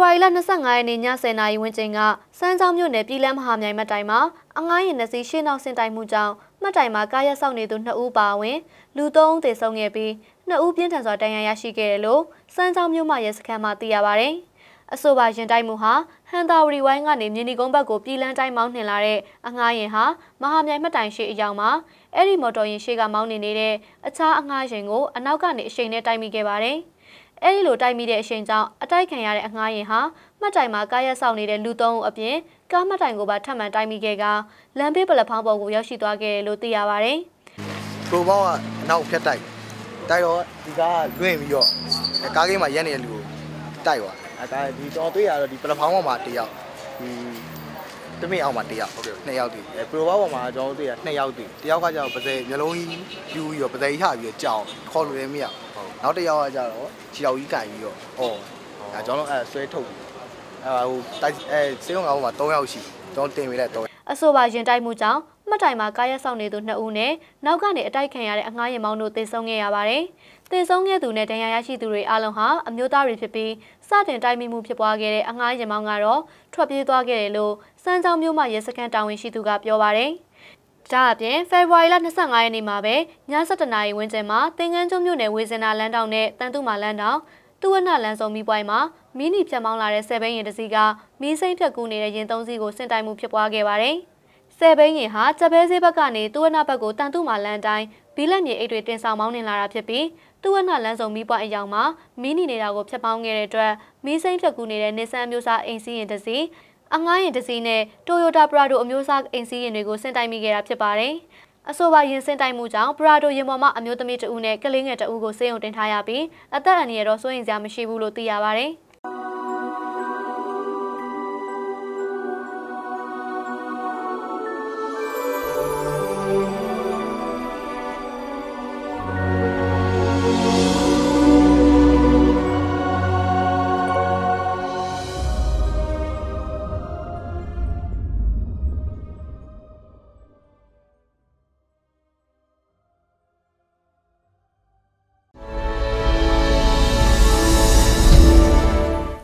ဖော်ဝါရီလ25ရက်နေ့ည10:00နာရီဝန်းကျင်ကစမ်းချောင်းမြို့နယ်ပြည်လန်းမဟာမြိုင်မှတ်တိုင်မှာအငားရင်နှစီရှင်းအောင်ဆင်တိုင်မှုကြောင့်မှတ်တိုင်မှာကားရက်ဆောက်နေသူ2ဦးပါဝင်လူ3ဦးသေဆုံးခဲ့ပြီး2ဦးပြင်းထန်စွာဒဏ်ရာရရှိခဲ့တယ်လို့စမ်းချောင်းမြို့မှရဲစခန်းမှသိရပါဗျ။အဆိုပါရင်တိုက်မှုဟာဟန်တာဝရီဝိုင်းကနေမြင်းဒီကုန်းဘက်ကိုပြည်လန်းတိုင်းမောင်းနှင်လာတဲ့အငားရင်ဟာမဟာမြိုင်မှတ်တိုင်ရှိအယောင်မှာအဲ့ဒီမော်တော်ယာဉ်ရှိကမောင်းနေနေတဲ့အခြားအငားရင်ကိုအနောက်ကနေအရှိန်နဲ့တိုက်မိခဲ့ပါတယ်။ အဲဒီလိုတိုက်မိတဲ့အချိန်ကြောင့်အတိုက်ခံရတဲ့အငှားရင်ဟာမှတ်တိုင်မှာကားရက်ဆောင်နေတဲ့လူသုံးဦးအပြင်ကားမှတ်တိုင်ကိုပါထပ်မံတိုက်မိခဲ့ကလမ်းဘေးပလက်ဖောင်းပေါ်ကိုရောက်ရှိသွားခဲ့တယ်လို့သိရပါဗျ။ပရိုဘောင်းကအနောက်ဖြတ်တိုက်တိုက်တော့ဒီကားလွင့်ပြီးတော့ကားကိန်းမှာရက်နေတဲ့လူကိုတိုက်သွား။အဲဒါဒီတော့တွေ့ရတော့ဒီပလက်ဖောင်းပေါ်မှာတယောက်ဒီတမိအောင်မှာတယောက်ဟုတ်ကဲ့နှစ်ယောက်တည်အဲပရိုဘောင်းပေါ်မှာကျွန်တော်တို့တွေ့ရနှစ်ယောက်တည်တယောက်ကကျတော့ပါစေမျိုးလုံးကြီးပြူပြီးတော့ပါစေချပြီးတော့ကြောင်ခေါ်လို့လည်းမရဟုတ် နောက်တစ်ယောက်ကကျတော့ခြေတော်ကြီးကန်ပြီးတော့အော်အဲကျွန်တော်တို့အဲဆွဲထုတ်ပြီးအဲဟိုတိုက်အဲစေးုံကောင်မှာ3ယောက်ရှိကျွန်တော်တင်ပေးလိုက်3အဆိုပါရင်တိုက်မှုကြောင့်မှတ်တိုင်မှာကားရက်ဆောင်နေသူ2ဦးနဲ့နောက်ကနေအတိုက်ခံရတဲ့အငှားရင်မောင်းတို့သေဆုံးခဲ့ရပါတယ်။သေဆုံးခဲ့သူနဲ့ဒဏ်ရာရရှိသူတွေအလုံးဟာအမျိုးသားတွေဖြစ်ပြီးစတင်တိုက်မိမှုဖြစ်ပွားခဲ့တဲ့အငှားရင်မောင်းကတော့ထွက်ပြေးသွားခဲ့တယ်လို့စမ်းချောင်းမြို့မှာရဲစခန်းတာဝန်ရှိသူကပြောပါတယ်။ ဒါအပြင်ဖေဖော်ဝါရီလ25ရက်နေ့မှာပဲည7:00နာရီဝန်းကျင်မှာတင်ငန်းကျွန်းမြို့နယ်ဝေစင်နာလမ်းတောင်နဲ့တန်တုမာလမ်းတောင်သူဝနလန်စုံမီပွိုင်းမှာမီနီဖြတ်မောင်းလာတဲ့ဆယ်ဘိန်းရင်တစ်စီးကမီးစိမ့်ဖြတ်ကူးနေတဲ့ရင်သုံးစီးကိုဆင့်တိုင်မှုဖြစ်ပွားခဲ့ပါတယ်။ဆယ်ဘိန်းရင်ဟာကြက်ဘဲဈေးဘက်ကနေသူဝနဘက်ကိုတန်တုမာလန်တိုင်းဘီလက်မြေအိတ်တွေတင်ဆောင်မောင်းနှင်လာတာဖြစ်ပြီးသူဝနလန်စုံမီးပွိုင်းအယောင်မှာမီနီနေတာကိုဖြတ်ပေါင်းခဲ့တဲ့အတွက်မီးစိမ့်ဖြတ်ကူးနေတဲ့နေဆန်မျိုးစားအိမ်စီးရင်တစ်စီး အငားရင်တစ်စီးနဲ့ Toyota Prado အမျိုးအစားအိမ်စီးရင်တွေကိုဆင့်တိုင်မိခဲ့တာဖြစ်ပါတယ်။အဆိုပါရင်စင်တိုက်မှုကြောင့်ပရာဒိုရင်ပေါ်မှာအမျိုးသမီးတဦးနဲ့ကလေးငယ်တဦးကိုစေယုံတင်ထားရပြီးအသက်အန္တရာယ်တော့စိုးရိမ်စရာမရှိဘူးလို့သိရပါဗျ။